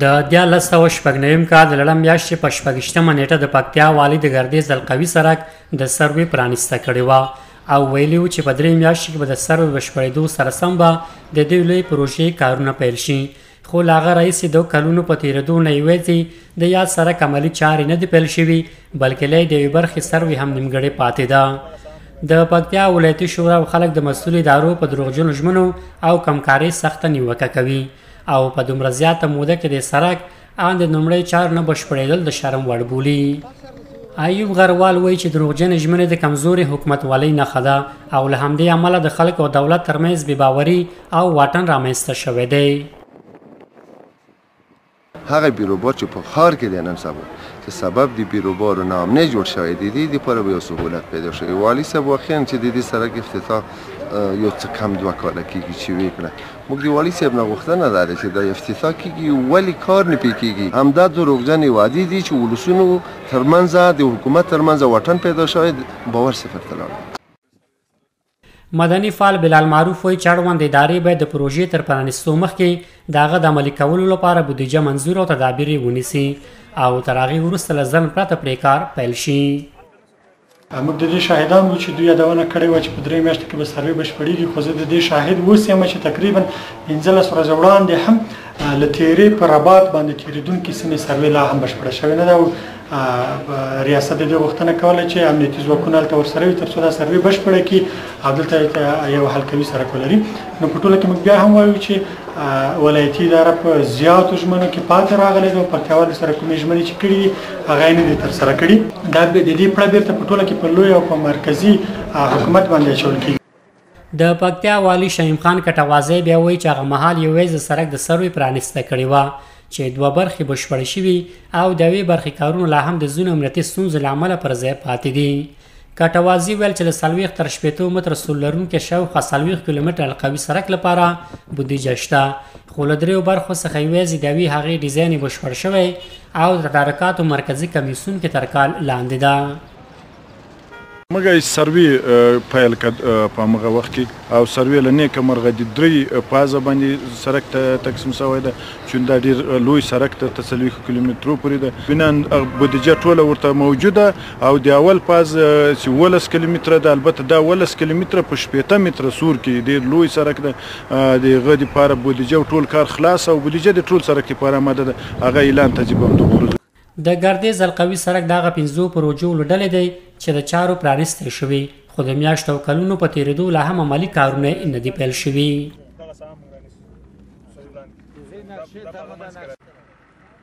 د دیارلس سوه شپږ نویم کال د لړم میاشتې په شپږشتمه نیټه د پکتیا والي د ګردې زلقوي سرک د سروې پرانیسته کړې وه او ویلي و چې په درې میاشتې کې به د سروې بشپړېدو سره سم به د دې لوی پروژې کارونه پیل شي خو له هغه راهیسې د کلونو په تېرېدو نه یې ویل چې د یاد سرک عملي چارې نه دي پیل شوي بلکې له د یوې برخې سروې هم نیمګړې پاتې ده د پکتیا ولایتي شورا او خلک د مسؤل ادارو په دروغجنو ژمنو او کمکارۍ سخته نیوکه کوي او په دومره زیاته موده کې د سرک ان د نومړی چار نه بشپړېدل د شرم وړ بولي ایوب غروال وایي چې دروغجنې ژمنې د کمزورې حکومتوالۍ نښه ده او له همدې امله د خلکو او دولت ترمنځ بې باوري او واټن رامنځته شوی دی هغه بیروبار چې په ښار کې دی نن سبا چې سبب د بیروبارو نامنې جوړ شوی دی دې دپاره به یو سهولت پیدا شوی والي صاحب واقعا چې د دې سرک افتتاح یو څه کم دوه کاله کېږي چې ویې کړه موږ د والي صاحب نه غوښتنه دا ده چې دا افتتاح کیږي ولی کار نه پی کیږي همدا دروغجنې وعدې دي چې ولسونو ترمنځ د حکومت ترمنځ واټن پیدا شوی باور صفر ته لاړ مدني فعال بلال معروف وایي چې اړوند ادارې باید د پروژې تر پرانیستو مخکې د هغه د عملي کولو لپاره بودیجه منظور او تدابیر ونیسي او تر هغې وروسته له ځنډ پرته پرې کار پیل شي موږ د دې شاهدان وو چې دوی یادونه کړې وه چې په درې میاشتو کې به سروې بشپړېږي خو زه د دې شاهد اوس یم چې تقریبا پنځلس ورځې وړاندې هم له تیرې په رباط باندې تېرېدونکې سیمې سروې لا هم بشپړه شوې نه ده او ریاست د دې غوښتنه کوله چې امنیتي ځواکونه هلته ورسره وي ترڅو دا سروې بشپړه کړي او دلته یو حلقوي سرک ولري نو په ټوله کې موږ بیا هم وایو چې ولایتي اداره په زیاتو ژمنو کې پاتې راغلې ده او پکتیاوال سره کومې ژمنې چې کړي دي هغه یې نه دي ترسره کړي دا به د دې پړه بېرته په ټوله کې په لوی او په مرکزي حکومت باندې اچول کېږي د پکتیا والي شهیم خان کټوازی بیا وایي چې هغه مهال یو ویز سرک د سروي پرانیسته کړې وه چې دوه برخې بشپړې شوي او د یوې برخې کارونه لا هم د ځینو امنیتي ستونزو له امله پر ځای پاتې دي کټوازي ویل چې د سلويخ تر شپېتو متر سول لرونکي شاوخوا سلويخ کیلومتر القوي سرک لپاره بودیجه شته خو له دریو برخو څخه یوازې د یوې هغې ډیزاین یې بشپړ شوی او د تدارکاتو مرکزي کمیسیون کې تر کال لاندې ده مګر سروي پیل کړ په هغه وخت کې او سروي لنې کمرغه د درې پازه باندې سرک ته تقسیم شوی دی چې دا ډیر لوی سرک ته تسلوي کیلومترو پورې ده بنا بودیجه ټوله ورته موجوده او د اول پاز چې ولس کلومتره ده البته دا ولس کلومتره په شپېته متره سور کې ډېر لوی سرک ده د هغه لپاره بودیجه او ټول کار خلاص او بودیجه د ټول سرک لپاره اماده ده هغه اعلان ته ځي په همدغو ورځو د ګردې ځلقوي سرک د هغه پنځو پروژو له ډلې دی چې د چارو پرانیستی شوی خو د میاشتو او کلونو په تېرېدو لا هم عملي کارونه یې نه دي پیل شوي.